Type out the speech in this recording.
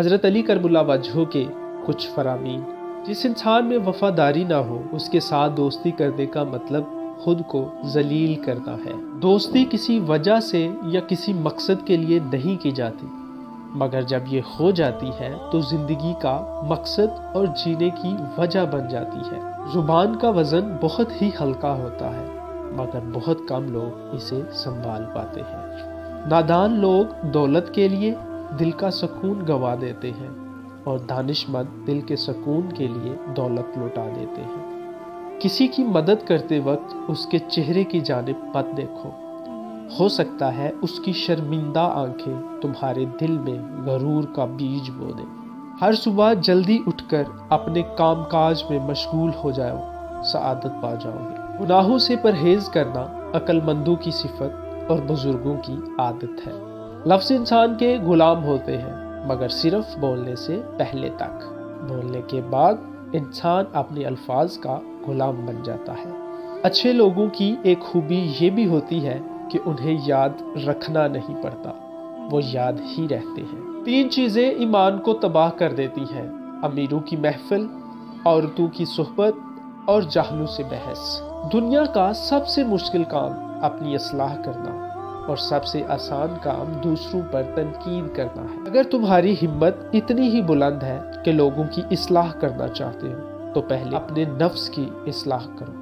हज़रत अली करबुल्ला वजह के कुछ फरामीन। जिस इंसान में वफादारी ना हो, उसके साथ दोस्ती करने का मतलब खुद को जलील करना है। दोस्ती किसी वजह से या किसी मकसद के लिए नहीं की जाती। मगर जब ये हो जाती है तो ज़िंदगी का मकसद और जीने की वजह बन जाती है। ज़ुबान का वज़न बहुत ही हल्का होता है, मगर बहुत कम लोग इसे संभाल पाते हैं। नादान लोग दौलत के लिए दिल का सुकून गवा देते हैं और दानिशमंद दिल के सुकून के लिए दौलत लुटा देते हैं। किसी की मदद करते वक्त उसके चेहरे की जानब मत देखो। हो सकता है उसकी शर्मिंदा आँखें तुम्हारे दिल में गरूर का बीज बो दे। हर सुबह जल्दी उठकर अपने कामकाज में मशगूल हो जाओ, सआदत पा जाओगे। गुनाहों से परहेज करना अक्लमंदों की सिफत और बुज़ुर्गों की आदत है। लफ्ज इंसान के गुलाम होते हैं, मगर सिर्फ़ बोलने से पहले तक। बोलने के बाद इंसान अपने अल्फाज का गुलाम बन जाता है। अच्छे लोगों की एक खूबी ये भी होती है कि उन्हें याद रखना नहीं पड़ता। वो याद ही रहते हैं। तीन चीज़ें ईमान को तबाह कर देती हैं, अमीरों की महफिल, औरतों की सोहबत और जाहलू से बहस। दुनिया का सबसे मुश्किल काम अपनी असलाह करना। और सबसे आसान काम दूसरों पर तनकीद करना है। अगर तुम्हारी हिम्मत इतनी ही बुलंद है कि लोगों की इसलाह करना चाहते हो तो पहले अपने नफ्स की इसलाह करो।